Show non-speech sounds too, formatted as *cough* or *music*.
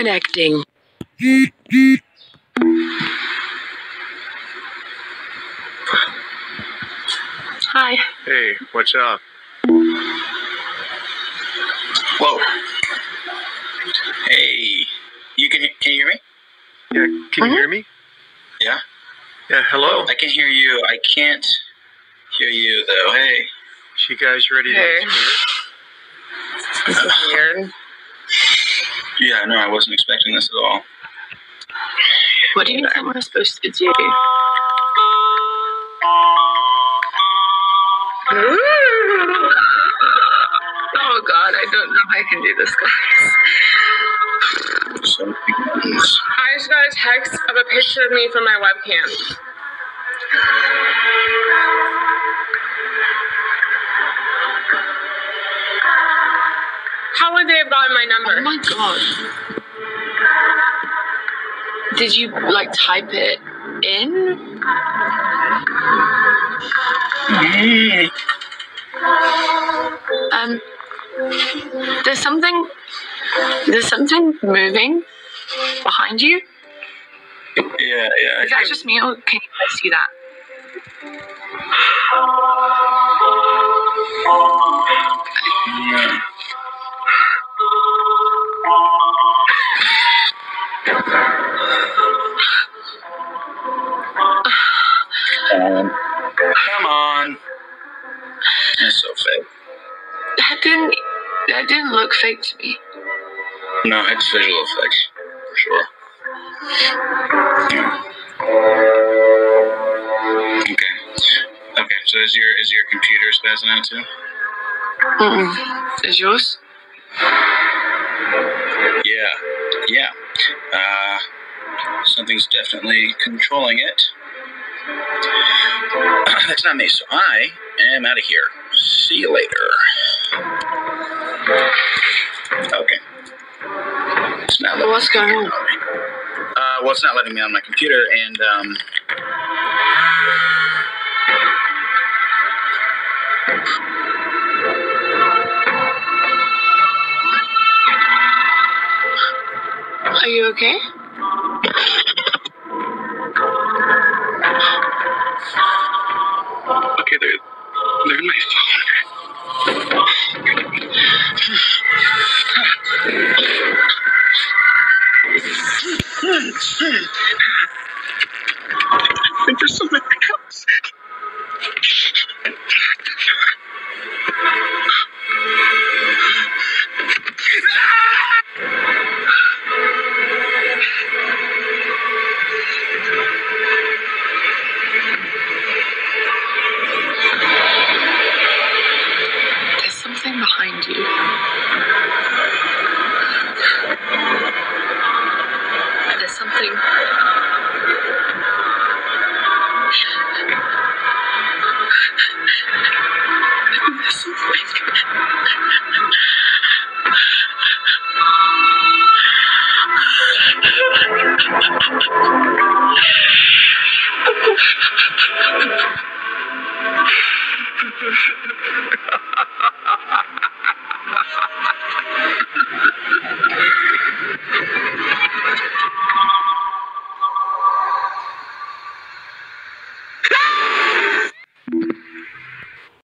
Connecting. Hi. Hey, what's up? Whoa. Hey. You can can you hear me? Yeah, can you hear mm-hmm. me? Yeah. Yeah, hello. I can hear you. I can't hear you though. Hey. You guys ready to Hey. get started? This is weird. Yeah, no, I wasn't expecting this at all. What do you think we're supposed to do? *laughs* Oh god, I don't know if I can do this, guys. I just got a text of a picture of me from my webcam. How would they have gotten my number? Oh my god. Did you like type it in? Um, there's something. There's something moving behind you. Yeah, yeah. Is that just me, or can you see that? Um, come on. That's so fake. That didn't. That didn't look fake to me. No, it's visual effects for sure. Yeah. Okay. Okay. So is your is your computer spazzing out too? Mm-mm. Is yours? Yeah. Yeah. Uh, something's definitely controlling it. *clears throat* That's not me. So I am out of here. See you later. Okay. It's not letting What's going on? Uh, well, it's not letting me on my computer, and um, Are you okay? Okay, they're, they're in my phone. and for so many cups. nothing. *laughs*